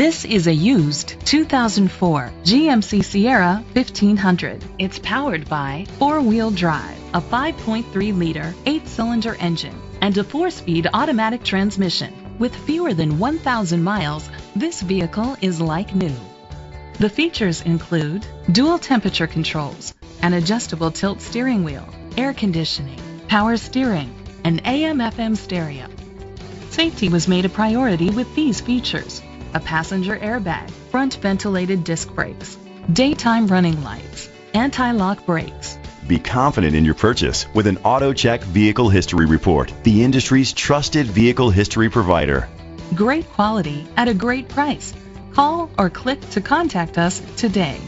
This is a used 2004 GMC Sierra 1500. It's powered by four-wheel drive, a 5.3-liter, eight-cylinder engine, and a four-speed automatic transmission. With fewer than 1,000 miles, this vehicle is like new. The features include dual temperature controls, an adjustable tilt steering wheel, air conditioning, power steering, and AM/FM stereo. Safety was made a priority with these features. A passenger airbag, front ventilated disc brakes, daytime running lights, anti-lock brakes. Be confident in your purchase with an AutoCheck Vehicle History Report, the industry's trusted vehicle history provider. Great quality at a great price. Call or click to contact us today.